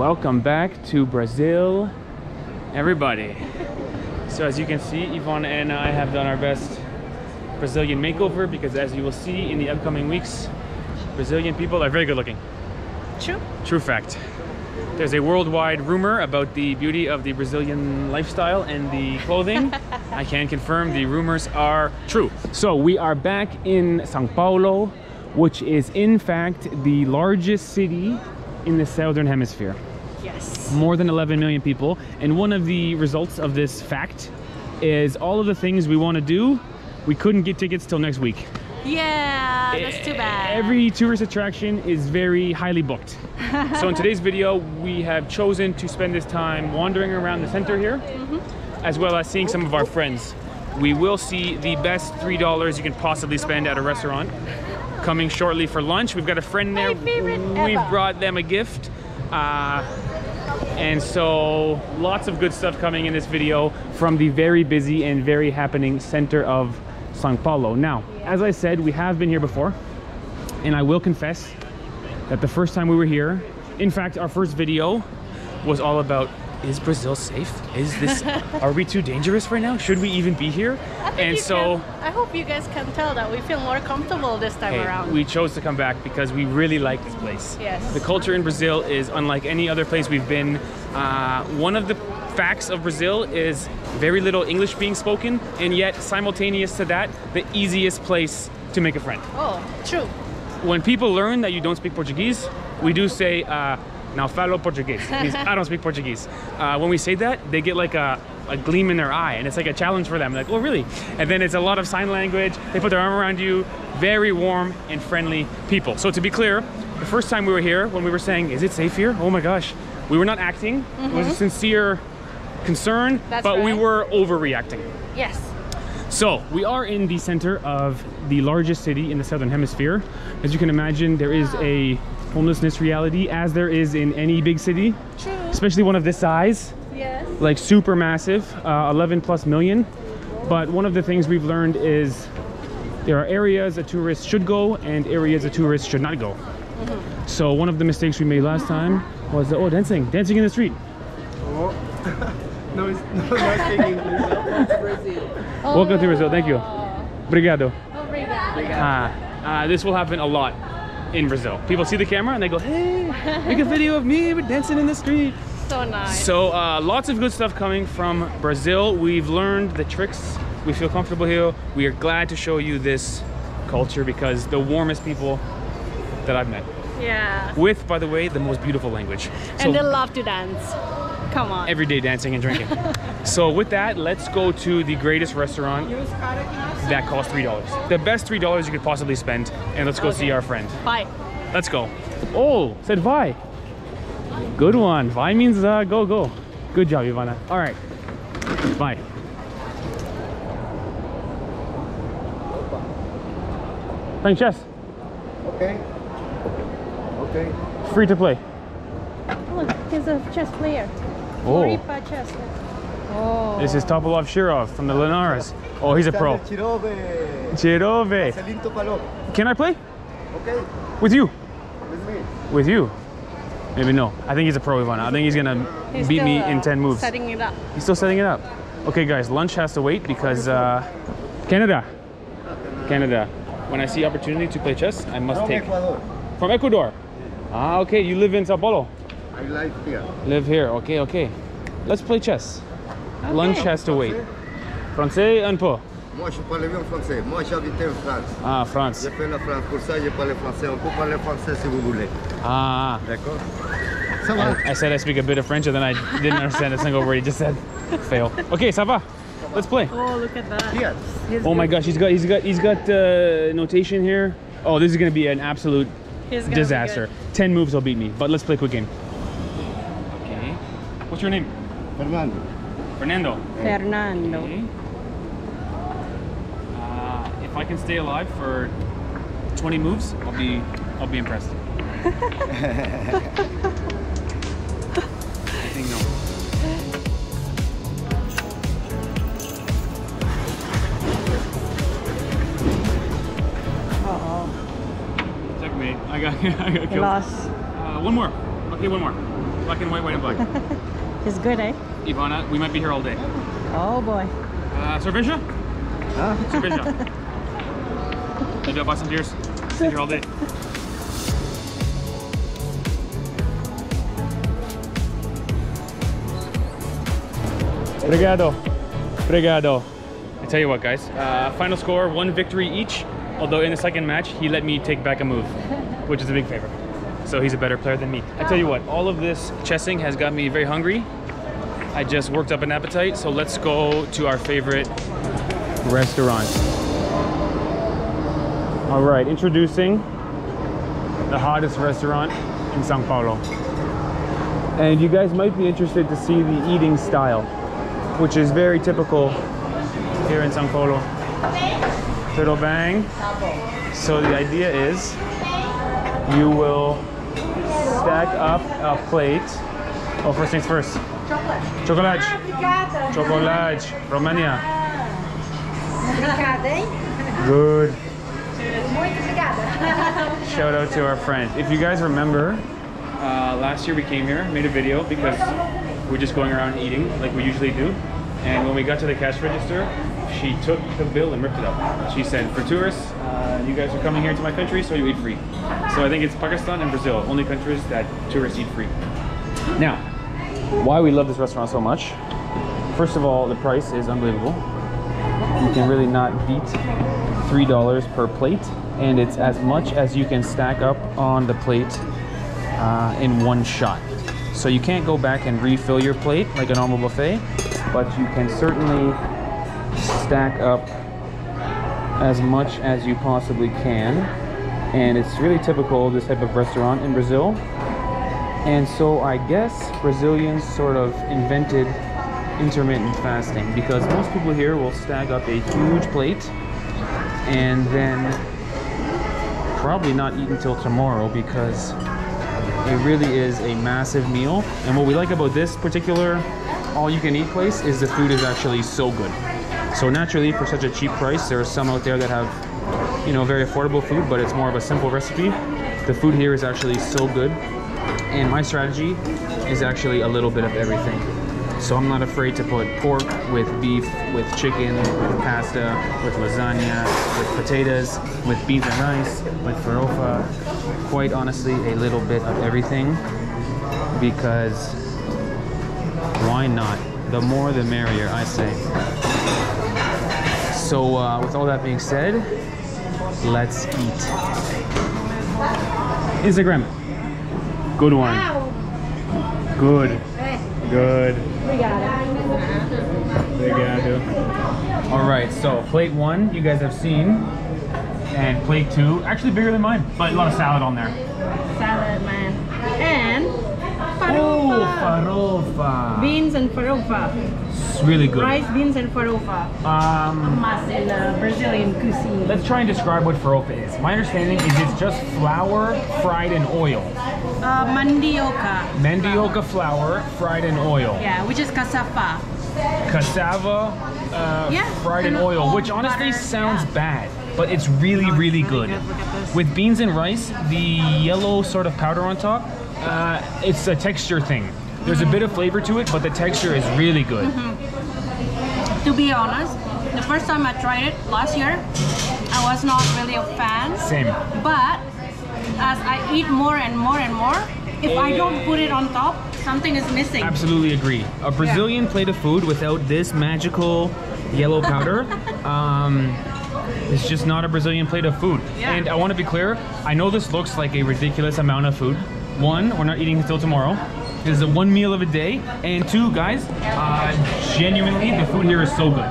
Welcome back to Brazil, everybody. So as you can see, Ivana and I have done our best Brazilian makeover because as you will see in the upcoming weeks, Brazilian people are very good looking. True. True fact. There's a worldwide rumor about the beauty of the Brazilian lifestyle and the clothing. I can confirm the rumors are true. So we are back in Sao Paulo, which is in fact the largest city in the southern hemisphere. Yes. More than 11 million people. And one of the results of this fact is all of the things we want to do, we couldn't get tickets till next week. Yeah, that's too bad. Every tourist attraction is very highly booked. so in today's video, we have chosen to spend this time wandering around the center here, Mm-hmm. as well as seeing some of our friends. We will see the best $3 you can possibly spend at a restaurant. Coming shortly for lunch. We've got a friend there. My favorite We've ever. brought them a gift. Uh, and so lots of good stuff coming in this video from the very busy and very happening center of Sao Paulo. Now, as I said, we have been here before, and I will confess that the first time we were here, in fact, our first video was all about is Brazil safe? Is this, are we too dangerous right now? Should we even be here? And so, can- I hope you guys can tell that we feel more comfortable this time hey, around. we chose to come back because we really like this place. Yes. The culture in Brazil is unlike any other place we've been. Uh, one of the facts of Brazil is very little English being spoken, and yet simultaneous to that, the easiest place to make a friend. oh, true. When people learn that you don't speak Portuguese, we do say, uh, now falo Portuguese. Means I don't speak Portuguese. Uh, when we say that, they get like a, a gleam in their eye, and it's like a challenge for them. Like, oh, really? And then it's a lot of sign language. They put their arm around you. Very warm and friendly people. So to be clear, the first time we were here, when we were saying, is it safe here? Oh my gosh. We were not acting. It was a sincere concern, Mm-hmm. That's but we were overreacting. Yes. So we are in the center of the largest city in the southern hemisphere. As you can imagine, there is a homelessness reality, as there is in any big city, True. especially one of this size, Yes. like super massive, uh, 11 plus million. But one of the things we've learned is there are areas a tourist should go and areas a tourist should not go. So one of the mistakes we made last time was oh dancing, dancing in the street. No, it's no, not speaking English. Welcome to Brazil. Thank you. Obrigado. Obrigada. Uh, uh, this will happen a lot in Brazil. People see the camera and they go, hey, make a video of me dancing in the street. So nice. So uh, lots of good stuff coming from Brazil. We've learned the tricks. We feel comfortable here. We are glad to show you this culture because the warmest people that I've met. yeah. With, by the way, the most beautiful language. And they love to dance. Come on. everyday dancing and drinking. so with that, let's go to the greatest restaurant that costs three dollars. The best three dollars you could possibly spend, and let's go see our friend. Bye. Let's go. Oh, said Vi. Good one. Vi means uh, go go. Good job, Ivana. All right. Bye. Playing chess. Okay. Okay. Free to play. Look, he's a chess player. Oh, Oh. this is Topalov Shirov from the Linares. Oh, he's a pro. Tirove. Chirove. Celinto Palo. Can I play Okay. with you? With me. With you? Maybe no. I think he's a pro, Ivana. I think he's gonna beat me still, in uh, 10 moves. Setting it up. He's still setting it up. Okay, guys, lunch has to wait because uh, Canada. Canada. When I see opportunity to play chess, I must From take. Ecuador. From Ecuador. Ah, okay. You live in Sao Paulo. I like here. Live here. Okay, okay. Let's play chess. Lunch has to wait. Français un peu. Moi, je parle bien français. Moi, j'habite en France. Ah, France. J'ai fait la France. Pour ça, je parle français. On peut parler français si vous voulez. Ah. D'accord Ça va I, I said I speak a bit of French and then I didn't understand a single word he just said. Fail. Okay, ça va. Let's play. Oh, look at that. Here. He's Oh my good. gosh, he's got he's got he's got uh, notation here. Oh, this is gonna be an absolute He's gonna be disaster. Ten moves will beat me, but let's play a quick game. Okay. What's your name? Fernando. Fernando. Fernando. Okay. Uh, if I can stay alive for 20 moves, I'll be I'll be impressed. I think no. Uh-oh. Checkmate. I got I got He killed. lost. Uh, one more. Okay, one more. Black and white, white and black. It's good, eh? Ivana, we might be here all day. Oh boy. Uh, cerveja? Huh? Cerveja. Maybe I'll buy some beers. Stay here all day. Obrigado. Obrigado. I tell you what, guys. Uh, final score, one victory each. Although in the second match, he let me take back a move, which is a big favor. So he's a better player than me. I tell you what, all of this chessing has got me very hungry. I just worked up an appetite, so let's go to our favorite restaurant. All right, introducing the hottest restaurant in Sao Paulo. And you guys might be interested to see the eating style, which is very typical here in Sao Paulo. Fiddle bang. So the idea is you will stack up a plate. Oh, first things first. Chocolate. Obrigada. Chocolate. Romania. Good. Shout out to our friend. If you guys remember, uh, last year we came here, made a video because we're just going around eating like we usually do. And when we got to the cash register, she took the bill and ripped it up. She said, for tourists, uh, you guys are coming here to my country, so you eat free. So I think it's Pakistan and Brazil, only countries that tourists eat free. Now, why we love this restaurant so much. First of all, the price is unbelievable. You can really not beat $3 per plate, and it's as much as you can stack up on the plate uh, in one shot. So you can't go back and refill your plate like a normal buffet, but you can certainly stack up as much as you possibly can. And it's really typical this type of restaurant in Brazil. And so I guess Brazilians sort of invented intermittent fasting because most people here will stack up a huge plate and then probably not eat until tomorrow because it really is a massive meal. And what we like about this particular all-you-can-eat place is the food is actually so good. So naturally, for such a cheap price, there are some out there that have, you know, very affordable food, but it's more of a simple recipe. The food here is actually so good. And my strategy is actually a little bit of everything. So I'm not afraid to put pork with beef, with chicken, with pasta, with lasagna, with potatoes, with beans and rice, with farofa. Quite honestly, a little bit of everything because why not? The more the merrier, I say. So uh, with all that being said, let's eat. Instagram. Good one. Good. Good. Obrigado. All right, so plate one, you guys have seen, and plate two, actually bigger than mine, but a lot of salad on there. Salad, man. And Oh, farofa. farofa. Beans and farofa. It's really good. Rice, beans, and farofa. Um, Mas in uh, Brazilian cuisine. let's try and describe what farofa is. My understanding is it's just flour fried in oil. Uh, mandioca. Mandioca flour fried in oil. Yeah, which is cassava. Cassava uh, Yeah, fried in oil, which honestly butter, sounds yeah. bad, but it's really, No, it's really really good. good. Look at this. With beans and rice, the yellow sort of powder on top, uh, it's a texture thing. There's a bit of flavor to it, but the texture is really good. Mm-hmm. To be honest, the first time I tried it last year, I was not really a fan. Same. But as I eat more and more and more, if I don't put it on top, something is missing. Absolutely agree. A Brazilian plate of food without this magical yellow powder, um, it's just not a Brazilian plate of food. Yeah. And I want to be clear. I know this looks like a ridiculous amount of food. One, we're not eating until tomorrow. This is a one meal of a day. And two, guys, uh, genuinely, the food here is so good.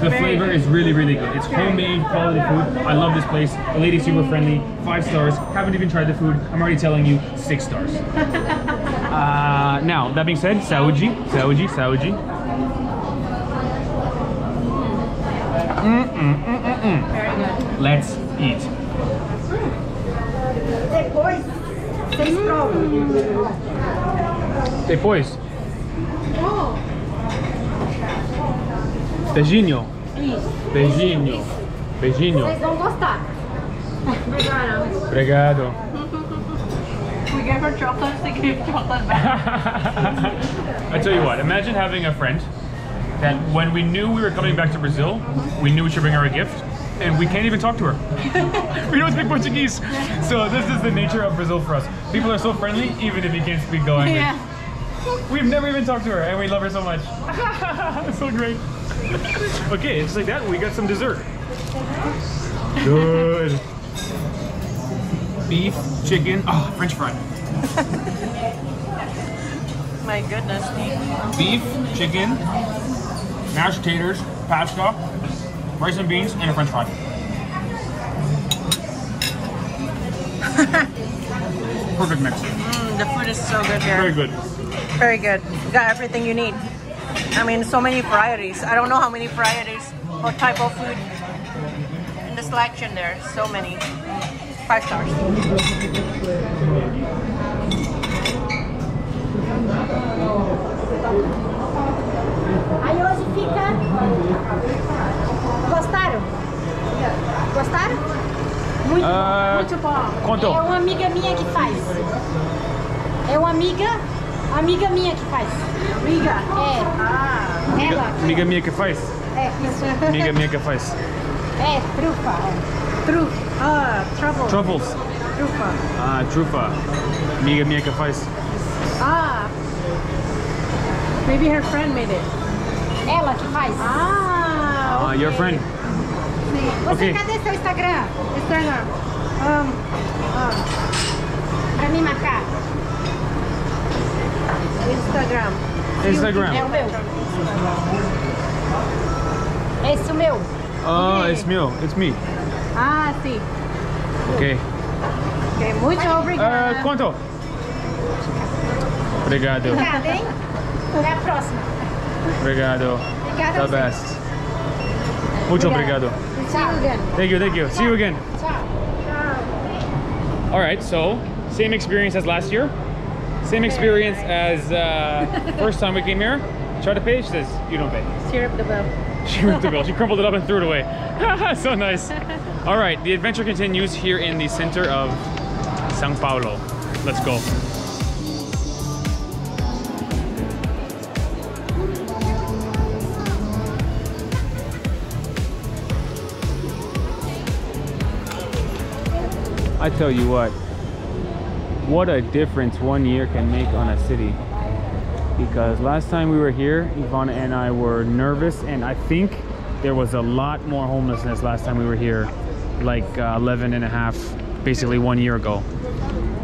The flavor is really, really good. It's homemade, quality food. I love this place. The lady's super friendly. Five stars. Haven't even tried the food. I'm already telling you, six stars. Uh, now, that being said, Saúde, Saúde, Saúde. Very good. Let's eat. Depois, vocês provam. Depois. Beijinho. Isso. Beijinho. Beijinho. Vocês vão gostar. Obrigada. Obrigado. We gave her chocolates, they gave chocolate back. I tell you what, imagine having a friend that when we knew we were coming back to Brazil, we knew we should bring her a gift, and we can't even talk to her. we don't speak Portuguese. So this is the nature of Brazil for us. People are so friendly, even if you can't speak the language. yeah. We've never even talked to her, and we love her so much. it's so great. okay, just like that, we got some dessert. Good. Beef, chicken, oh, French fry. My goodness beef, chicken, mashed taters, pasta, rice and beans, and a french fry. Perfect mix. Mm, the food is so good here. Very good. Very good. You got everything you need. I mean, so many varieties. I don't know how many varieties or type of food in the selection there. So many. Five stars. Aí hoje fica. Gostaram? Gostaram? Muito Ah, bom, muito bom. quanto? É uma amiga minha que faz. É uma amiga, amiga minha que faz. Amiga? É. Ah. Ela. Amiga minha que faz? É, isso. Amiga minha que faz. É, trufa. Trufa. Ah, trouble. Truffles. Trufa. Ah, trufa. Amiga minha que faz. Ah. Maybe her friend made it. Ela que faz. Ah. Ah, your friend. Sim. Você, ok. cadê seu Instagram? Instagram. Um, Pra me marcar. Instagram. Instagram. É o meu. Esse é o meu. Ah, it's me. It's me. Ah, sim. Okay. Ok, muito obrigada. Uh, quanto? Obrigado. Obrigada, hein? Até a próxima. Obrigado. Obrigada. a The best. Muito obrigado. Tchau. Thank you, thank you. See you again. Tchau. All right, so same experience as last year. Same experience as uh, first time we came here. Try to pay. She says you don't pay. She ripped the bill. She ripped the bill. She crumpled it up and threw it away. so nice. All right, the adventure continues here in the center of São Paulo. Let's go. I tell you what, what a difference one year can make on a city because last time we were here, Ivana and I were nervous, and I think there was a lot more homelessness last time we were here, like uh, 11 and a half, basically one year ago.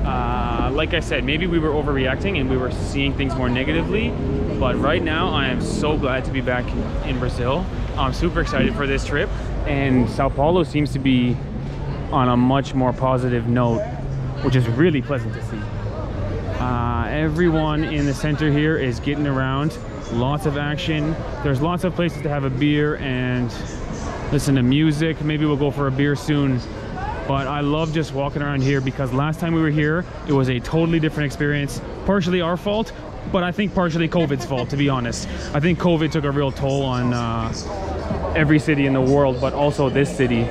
Uh, like I said, maybe we were overreacting and we were seeing things more negatively, but right now I am so glad to be back in Brazil. I'm super excited for this trip, and Sao Paulo seems to be on a much more positive note, which is really pleasant to see. Uh, everyone in the center here is getting around. Lots of action. There's lots of places to have a beer and listen to music. Maybe we'll go for a beer soon. But I love just walking around here because last time we were here, it was a totally different experience. Partially our fault, but I think partially COVID's fault, to be honest. I think COVID took a real toll on uh, every city in the world, but also this city.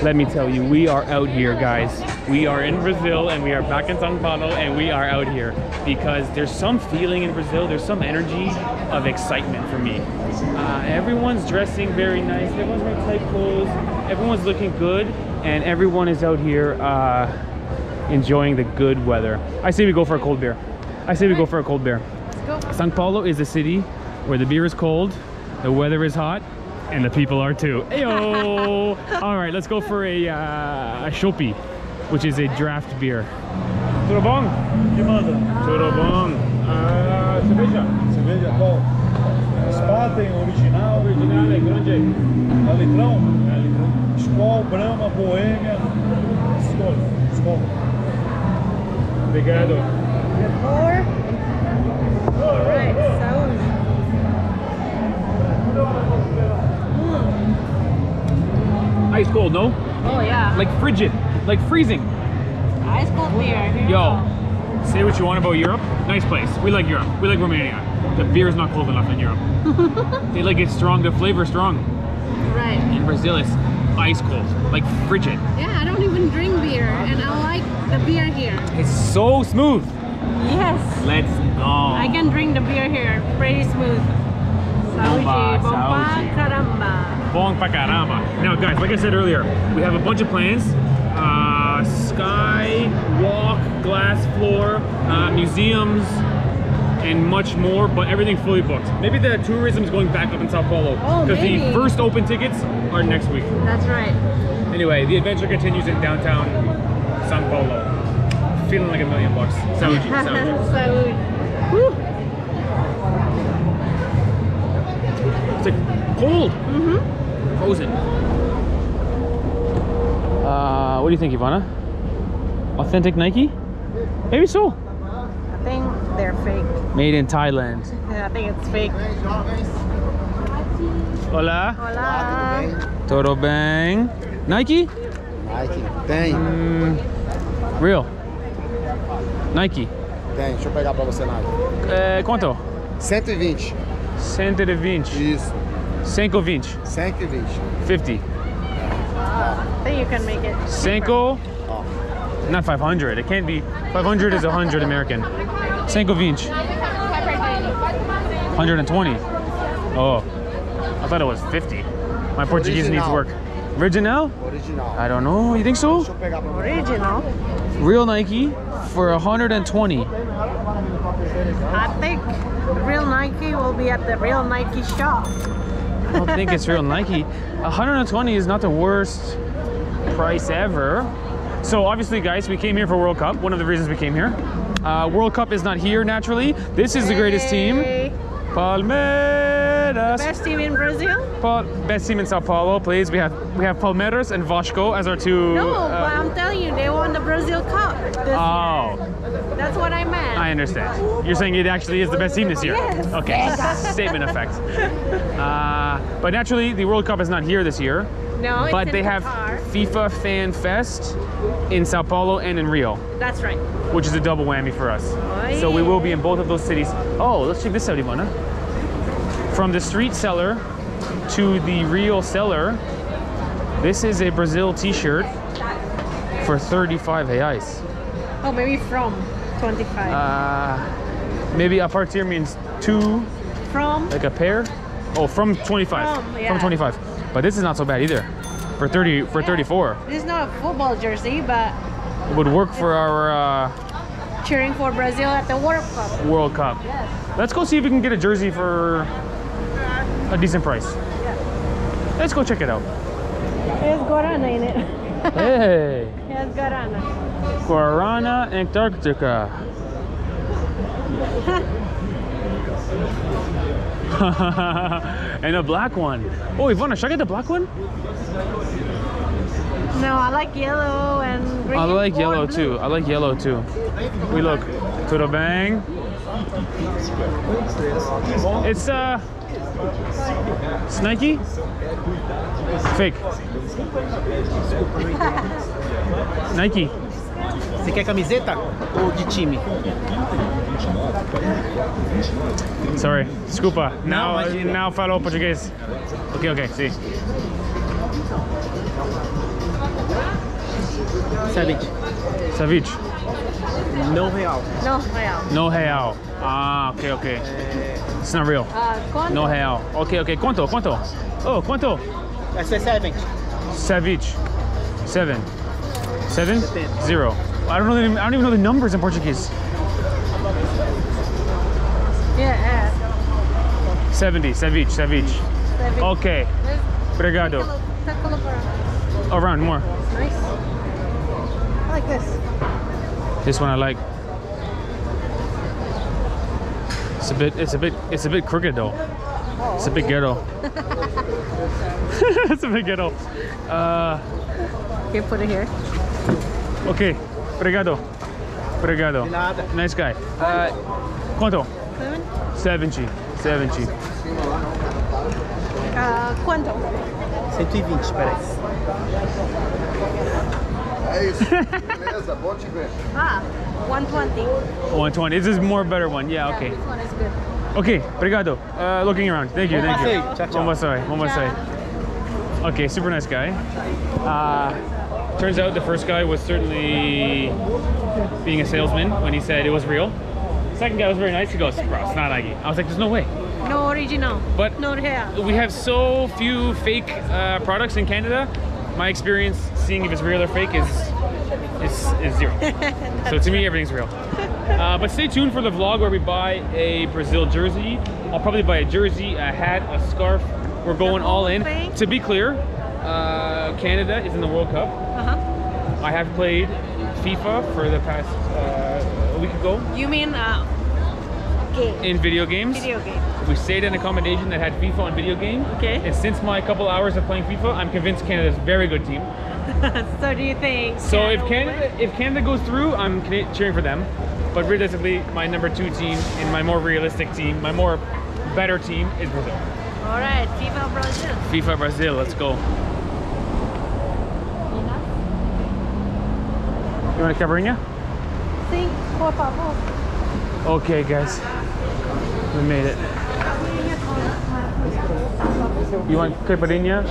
Let me tell you, we are out here, guys. We are in Brazil and we are back in São Paulo and we are out here because there's some feeling in Brazil, there's some energy of excitement for me. Uh, everyone's dressing very nice, everyone's wearing tight clothes, everyone's looking good, and everyone is out here uh, enjoying the good weather. I say we go for a cold beer. I say we go for a cold beer. São Paulo is a city where the beer is cold, the weather is hot, and the people are too. Ayo! All right, let's go for a, uh, a Chopp, which is a draft beer. Tudo bom? que manda? Tudo bom? Ah, cerveja? Cerveja qual? Spaten, original, Original é grande. é litrão? É litrão. Skol, Brahma, Boêmia. Skol. Skol. Obrigado. More. Ice cold, no? Oh yeah. Like frigid, like freezing. Ice cold beer. Here Yo, say what you want about Europe. Nice place. We like Europe. We like Romania. The beer is not cold enough in Europe. they like it strong. The flavor strong. Right. In Brazil, it's ice cold, like frigid. Yeah, I don't even drink beer, and I like the beer here. It's so smooth. Yes. Let's go. I can drink the beer here, pretty smooth. Saúde, Bomba, bomba, caramba. Bong pa caramba. Now, guys, like I said earlier, we have a bunch of plans. Uh, sky, walk, glass floor, uh, museums, and much more, but everything fully booked. Maybe the tourism is going back up in Sao Paulo Oh, the first open tickets are next week. That's right. Anyway, the adventure continues in downtown Sao Paulo. Feeling like a million bucks. Saúde, saúde. Saúde. It's cold. Mm-hmm. Frozen. Uh, what do you think, Ivana? Authentic Nike? Maybe so. I think they're fake. Made in Thailand. Yeah, I think it's fake. Hola. Hola. Todo bang. Nike? Nike. Tem, Real. Nike. tem. Deixa eu pegar pra você, Nike. É, quanto? 120. 120. Isso. 120. 120. 50. I think you can make it. Cinco. Not 500. It can't be. 500 is 100 American. Cinco vinci. 120. Oh. I thought it was 50. My Portuguese needs work. Original? Original. I don't know. You think so? Deixa eu pegar pra você. Original. Real Nike for 120. I think the real Nike will be at the real Nike shop. I don't think it's real Nike. 120 is not the worst price ever. So obviously, guys, we came here for World Cup. One of the reasons we came here. Uh, World Cup is not here naturally. This is the greatest team. Palmeiras. Best team in Brazil? Pa- best team in Sao Paulo, please. We have we have Palmeiras and Vasco as our two. No, uh, but I'm telling you, they won the Brazil Cup this oh, year. That's what I meant. I understand. You're saying it actually is the best team this year. Yes. Okay. Statement effect. Uh, but naturally, the World Cup is not here this year. no, it's but they have Qatar. FIFA Fan Fest in Sao Paulo and in Rio, That's right. which is a double whammy for us. Oh, So we will be in both of those cities. Oh, let's check this out, Ivana. From the street seller to the real seller, this is a Brazil t-shirt for 35 reais. Oh, maybe from 25. Uh, maybe a partir means two, from? like a pair. Oh, from 25. From, yeah. 25. But this is not so bad either. For 30, for 34. This is not a football jersey, but it would work for our uh, cheering for Brazil at the World Cup. World Cup. Yes. Let's go see if we can get a jersey for a decent price. Let's go check it out. There's Guarana in it. Hey, Yes, Guarana. Guarana Antarctica. and a black one. Oh, Ivana, should I get the black one? No, I like yellow and green. I like yellow blue. too. I like yellow too. We look to the bang. It's uh, it's Nike. Fake. Nike. Você quer camiseta ou de time? Sorry, desculpa. Now, imagina. now falo português. Okay, okay, sim. Savage. Savage. Não real. No, real. No real. Ah, okay, okay. It's not real. Uh, con- No real. Okay, okay. Quanto? Quanto? Oh, quanto? Essa é Seven. Savage. Seven. Seven? Zero. I don't know. The, I don't even know the numbers in Portuguese. Yeah, yeah. 70. Savage. Savage. Seven. Okay. Obrigado. Take a look- take a look around. More. Nice. I like this. This one I like. It's a bit. It's a bit. It's a bit crooked though. It's a bit ghetto. it's a bit ghetto. Uh, Okay, put it here. Okay. Obrigado. Obrigado. Nice guy. Uh, quanto? Seven. 70. 70. Uh, quanto? 120, espera aí. É isso. Beleza, bom te ver. Ah, 120. 120. This is more better one. Yeah. Okay. This one is good. Okay. Obrigado. Uh, looking around. Thank you. Bom Thank you. passeio. Tchau, tchau. Bom passeio. Bom passeio. Okay, super nice guy. Uh, turns out the first guy was certainly being a salesman when he said it was real. Second guy was very nice. He goes, bro, it's not Aggie. I was like, there's no way. No original. But we have so few fake uh, products in Canada. My experience seeing if it's real or fake is is, is zero. so to me, everything's real. Uh, but stay tuned for the vlog where we buy a Brazil jersey. I'll probably buy a jersey, a hat, a scarf. We're going all in. thing? To be clear, uh, Canada is in the World Cup. Uh-huh. I have played FIFA for the past uh, a week ago You mean uh, game? in video games. Video game. We stayed in accommodation that had FIFA on video game. Okay. And since my couple hours of playing FIFA, I'm convinced Canada's a very good team. so do you think? So if Canada win? if Canada goes through, I'm cheering for them. But realistically, my number two team and my more realistic team, my more better team is Brazil. All right, FIFA Brazil. FIFA Brazil, let's go. You want a caipirinha? Sim, por favor. Okay, guys. We made it. You want caipirinha?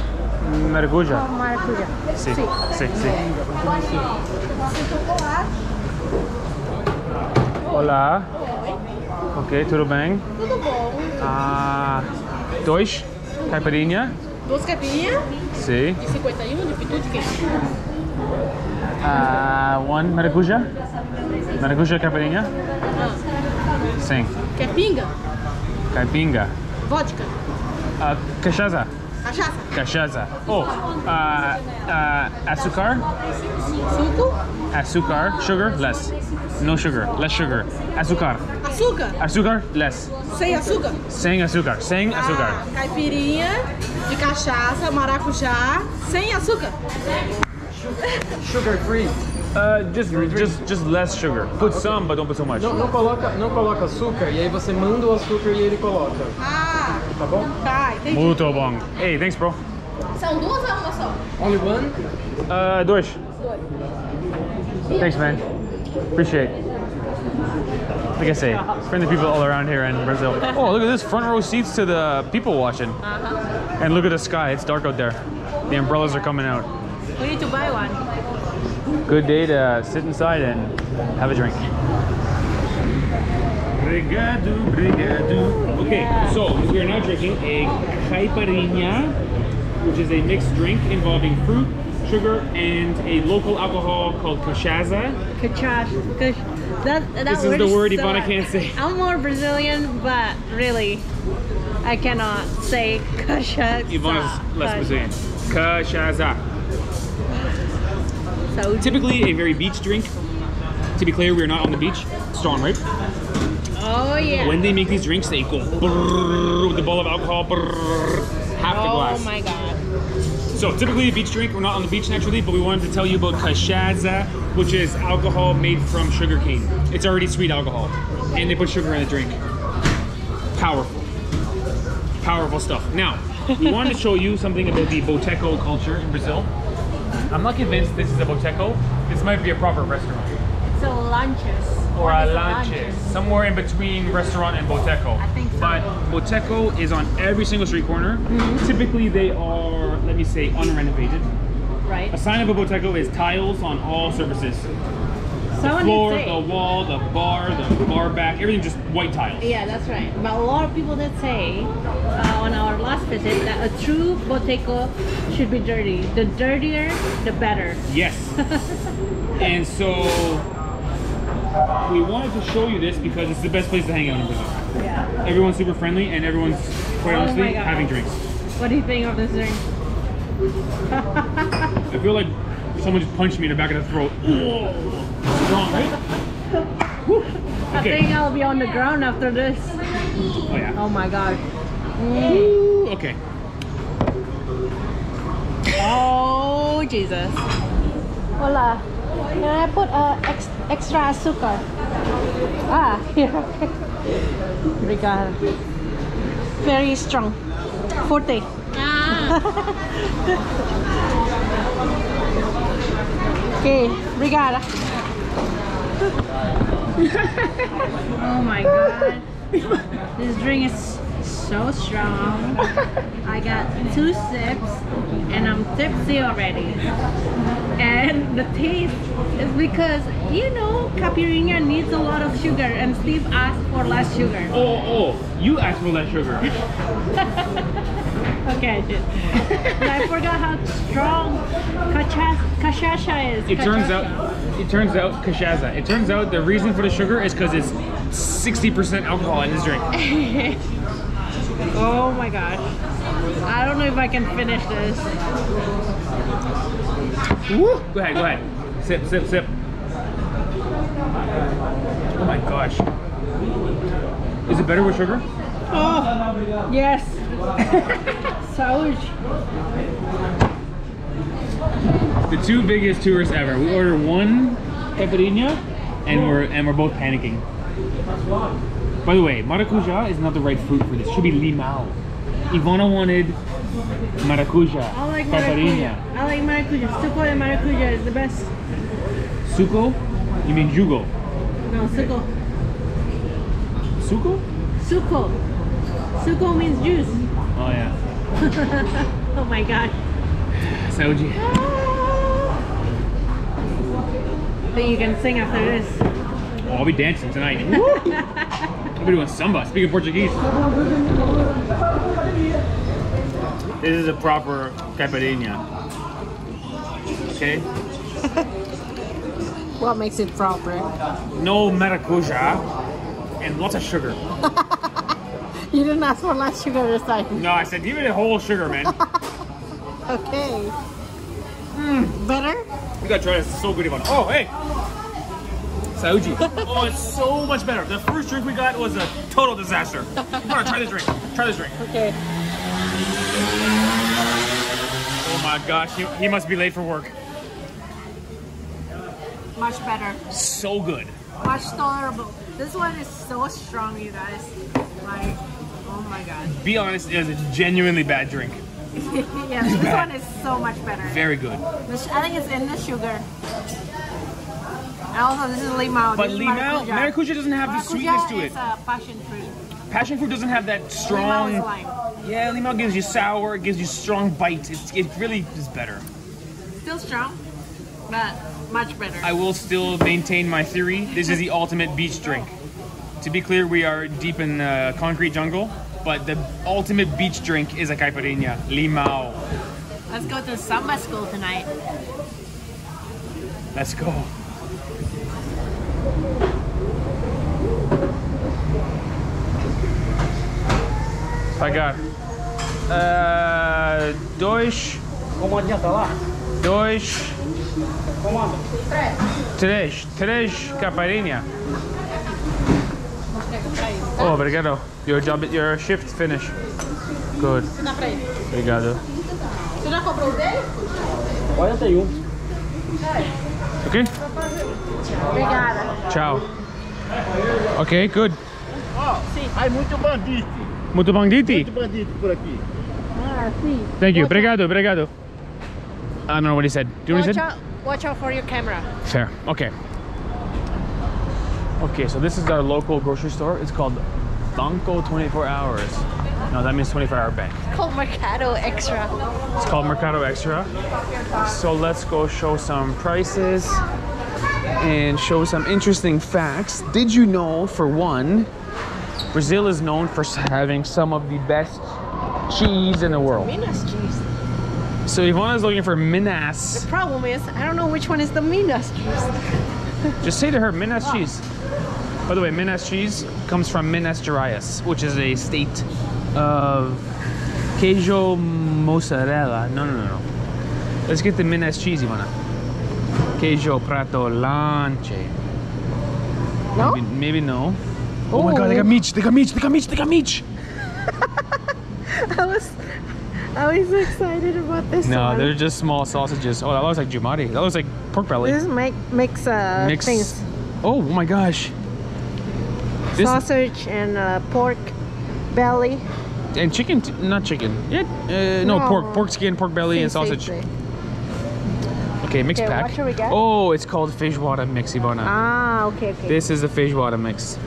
Maracuja? Maracuja. Sim, sim, sim. Olá. Ok, tudo bem? Tudo bom. Ah, dois caipirinha? Duas caipirinhas Sim. de 51 de pitu de queijo. Ah, one maracuja? Maracuja caipirinha? Sim. Quer pinga? Caipinga. Vodka? Ah, cachaça? Cachaça? Cachaça. Oh, ah, ah, açúcar? Suco? Açúcar. Sugar? Less. No sugar. Less sugar. Açúcar. Açúcar? Açúcar? Less. Sem açúcar? Sem açúcar. Sem açúcar. Ah, caipirinha de cachaça, maracujá, sem açúcar. Sugar free. Uh, just, just, just less sugar. Put some, but don't put so much. Não, não coloca, não coloca açúcar e aí você manda o açúcar e ele coloca. Ah, Tá bom? tá, entendi. Muito bom. Hey, thanks, bro. São duas ou uma só? Only one? Uh, dois. Thanks, man. Appreciate. Like I say, friendly people all around here in Brazil. Oh, look at this front row seats to the people watching. Uh -huh. And look at the sky. It's dark out there. The umbrellas are coming out. We need to buy one. Good day to sit inside and have a drink. Obrigado, obrigado. Okay, so we are now drinking a caipirinha, which is a mixed drink involving fruit, sugar, and a local alcohol called cachaça. Kachash. That, that This is the word so- Ivana can't say. I'm more Brazilian, but really, I cannot say kasha. Ivana's less Brazilian. Cachaça. So Typically a very beach drink. To be clear, we are not on the beach. Storm right? Oh yeah. When they make these drinks, they go brrrr with the bowl of alcohol, brrrr, half the oh glass. my god. So typically a beach drink, we're not on the beach naturally, but we wanted to tell you about cachaça, which is alcohol made from sugar cane. It's already sweet alcohol, and they put sugar in the drink. Powerful, powerful stuff. Now, we wanted to show you something about the boteco culture in Brazil. I'm not convinced this is a boteco. This might be a proper restaurant So lunches. or a is lanche, somewhere in between restaurant and boteco. I think so. But boteco is on every single street corner. Mm-hmm. Typically, they are, let me say, unrenovated. Right. A sign of a boteco is tiles on all surfaces. Someone Floor, the wall, the bar, the bar back, everything just white tiles. Yeah, that's right. But a lot of people did say uh, on our last visit that a true boteco should be dirty. The dirtier, the better. Yes. and so we wanted to show you this because it's the best place to hang out in Brazil. Yeah. Everyone's super friendly and everyone's quite Oh honestly having drinks. What do you think of this drink? I feel like someone just punched me in the back of the throat. Strong, right? I Okay. think I'll be on the ground after this. Oh yeah. Oh my god. Ooh, okay. Oh Jesus. Hola. Can I put uh, ex extra azúcar? Ah, here. Obrigada. Very strong. Forte. Ah. okay, obrigada. Oh my god. this drink is so strong. I got two sips and I'm tipsy already. And the taste is because, you know, caipirinha needs a lot of sugar and Steve asked for less sugar. Oh, oh, you asked for less sugar. Okay, I did. I forgot how strong cachaça, cachaça is. It turns out, it turns out, kashaza. It turns out the reason for the sugar is because it's 60% alcohol in this drink. oh my gosh. I don't know if I can finish this. Woo! Go ahead, go ahead. Sip, sip, sip. Oh my gosh. Is it better with sugar? Oh, yes. Sour. The two biggest tourists ever. We ordered one caipirinha, and we're and we're both panicking. By the way, maracuja is not the right fruit for this. It should be limao. Ivana wanted maracuja, I like caipirinha. maracuja. I like maracuja. Suco de maracuja is the best. Suco? You mean jugo? No, suco. Suco? Suco. Suco means juice. Oh yeah. oh my god. Sauji. Think you can sing after this. Oh, I'll be dancing tonight. I'll be doing samba, speaking Portuguese. This is a proper caipirinha. Okay? What makes it proper? No maracuja and lots of sugar. You didn't ask for less sugar this time. No, I said give me the whole sugar, man. Okay. Mmm, Better? You gotta try this. It's so good, Ivana. Oh, hey! Sauji. Oh, it's so much better. The first drink we got was a total disaster. Ivana, try this drink. Try this drink. Okay. Oh my gosh, he, he must be late for work. Much better. So good. Much tolerable. This one is so strong, you guys. Like, oh my god. Be honest, it is a genuinely bad drink. yes, this one is so much better. Very good. The I think it's in the sugar. And also, this is limao. But this is limao, maracuja doesn't have the sweetness to it. is a passion fruit. Passion fruit doesn't have that strong. lime. Yeah, limao gives you sour. It gives you strong bite. It's, it really is better. Still strong, but much better. I will still maintain my theory. This is the ultimate beach drink. To be clear, we are deep in uh, concrete jungle, but the ultimate beach drink is a caipirinha, limao. Let's go to samba school tonight. Let's go. Pagar. Uh, dois. Como adianta lá? Dois. Comanda. Três. Três caipirinha. Oh, obrigado. Your job, your shift finish. Good. Dá pra ele. Obrigado. Você já cobrou o dele? 41. Okay. Obrigada. Ciao. Okay, good. Ai, muito bandido. Muito banditi. Muito bandido por aqui. Ah, sim. Thank you. Obrigado, obrigado. I don't know what he said. Do you know what he Watch said? out, watch out for your camera. Fair. Okay. Okay, so this is our local grocery store. It's called Banco 24 Hours. No, that means 24 hour bank. It's Called Mercado Extra. It's called Mercado Extra. So let's go show some prices and show some interesting facts. Did you know, for one, Brazil is known for having some of the best cheese in the world. Minas cheese. So Ivana is looking for Minas. The problem is, I don't know which one is the Minas cheese. Just say to her, Minas cheese. By the way, Minas cheese comes from Minas Gerais, which is a state of queijo mozzarella. No, no, no, no. Let's get the Minas cheese, Ivana. Queijo prato lanche. No? Maybe, maybe no. Oh my god, they got meat, they got meat, they got meat, they got meat. I was, I was excited about this No, one. they're just small sausages. Oh, that looks like jumari. That looks like pork belly. This make mix uh Mix. things. Oh, oh my gosh. This Sausage and uh, pork belly. and chicken, not chicken. Yeah, uh, no, No. pork, pork skin, pork belly, and sausage. Okay, mixed Okay, pack. what we get? Oh, it's called feijoada mix, Ivana. Ah, okay, okay. This is the feijoada mix.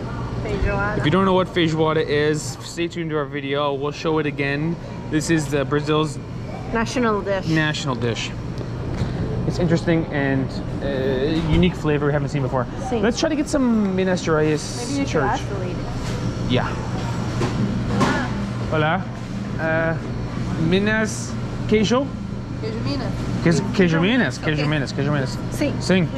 If you don't know what feijoada is, stay tuned to our video. We'll show it again. This is the Brazil's National dish. national dish. It's interesting and uh, unique flavor we haven't seen before. Sim. Let's try to get some Minas Gerais Maybe church. Yeah. Hola. Uh, Minas queijo? Queijo Minas. Queijo, queijo Minas. Queijo Minas. Queijo Minas. Sim. Sim.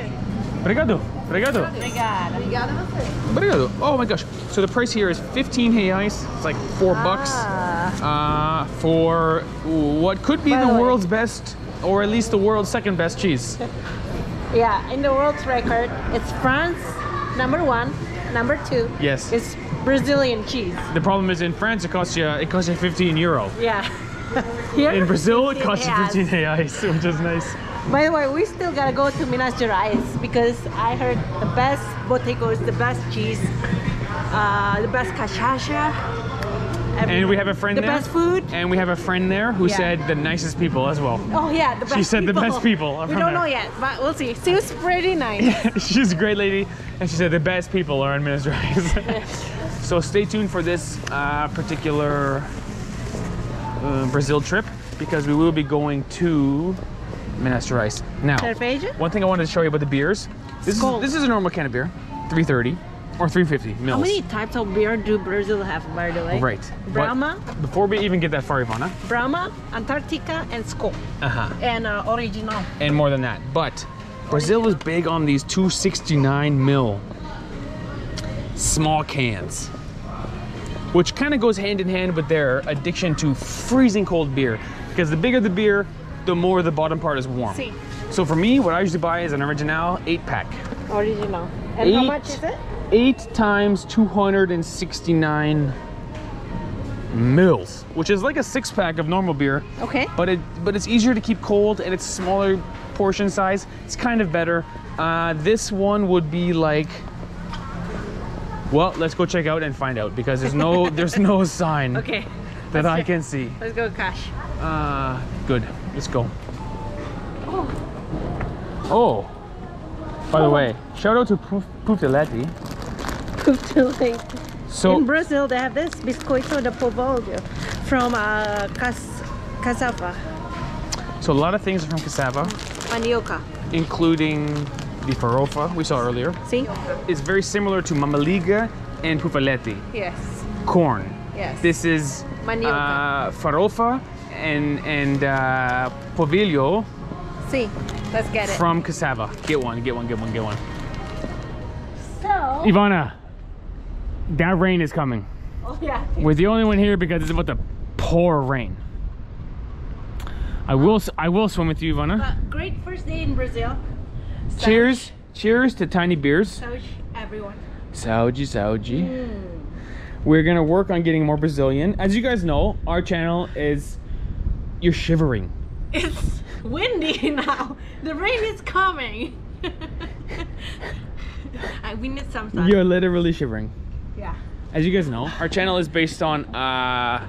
Obrigado. Obrigado. Obrigada. Obrigada você. Obrigado. Oh my gosh. So the price here is 15 reais. It's like four bucks. Ah, Uh, for what could be By the, the way- world's best, or at least the world's second best cheese. yeah, in the world's record, it's France, number one. Number two Yes. It's Brazilian cheese. The problem is in France it costs you it costs you 15 euro. Yeah. Here, In Brazil it costs you 15 reais, which is nice. By the way, we still gotta go to Minas Gerais because I heard the best boteco is the best cheese, uh, the best cachaça. And we have a friend the there. best food. And we have a friend there who Yeah. said the nicest people as well. Oh yeah, the best. She said the people. best people are We don't there. know yet, but we'll see. Seems pretty nice. She's a great lady, and she said the best people are in Minas Gerais. so stay tuned for this uh, particular uh, Brazil trip because we will be going to Minas Gerais. Now, Cerveja? one thing I wanted to show you about the beers. This is this is a normal can of beer, 330 or 350 mils. How many types of beer do Brazil have, by the way? Right. But Brahma, before we even get that far, Ivana, Brahma, Antarctica, and Skol, uh-huh. and uh, Original. and more than that. But Brazil is big on these 269 mil small cans, which kind of goes hand in hand with their addiction to freezing cold beer. Because the bigger the beer, the more the bottom part is warm. See, So for me, what I usually buy is an Original eight pack. Original. And how much is it? Eight times 269 mils, which is like a six pack of normal beer. Okay. but it but it's easier to keep cold and it's smaller portion size. It's kind of better. Uh, this one would be like. Well, let's go check out and find out because there's no there's no sign Okay. that I check. can see. Let's go, Cash. Uh, good. Let's go. Oh. By the way, shout out to Poof Poof Leti. Too late. So In Brazil, they have this biscoito de polvilho from uh, cas cassava, so a lot of things are from cassava, manioca. including the farofa we saw earlier. See? It's very similar to mamaliga and pufaleti, Yes. corn. Yes. This is Manioca. uh, farofa and and uh, polvilho See? Let's get it. from cassava. Get one, get one, get one, get one. so. Ivana, that rain is coming. Oh yeah. We're the only one here because it's about to pour rain. I will s- I will swim with you, Ivana. Uh, great first day in Brazil. Cheers. Cheers to tiny beers. So everyone. Saúde, saúde. We're gonna work on getting more Brazilian. As you guys know, our channel is you're shivering. It's windy now. The rain is coming. I we need some sun. You're literally shivering. Yeah. As you guys know, our channel is based on uh,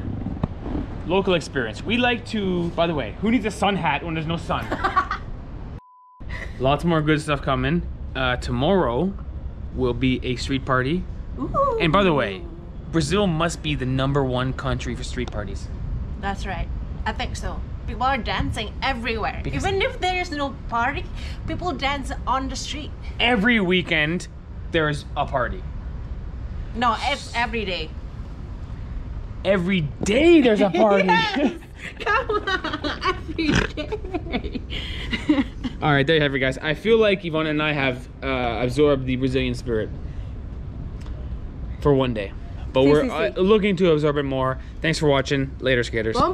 local experience. We like to, by the way, who needs a sun hat when there's no sun? Lots more good stuff coming. Uh, tomorrow will be a street party. Ooh. And by the way, Brazil must be the number one country for street parties. That's right. I think so. People are dancing everywhere. Because- Even if there's no party, people dance on the street. Every weekend, there's a party. No, it's every day. Every day, there's a party. Yes. Come on, every day. All right, there you have it, guys. I feel like Ivana and I have uh, absorbed the Brazilian spirit for one day, but Si, we're si, si. uh, looking to absorb it more. Thanks for watching. Later, skaters. Bom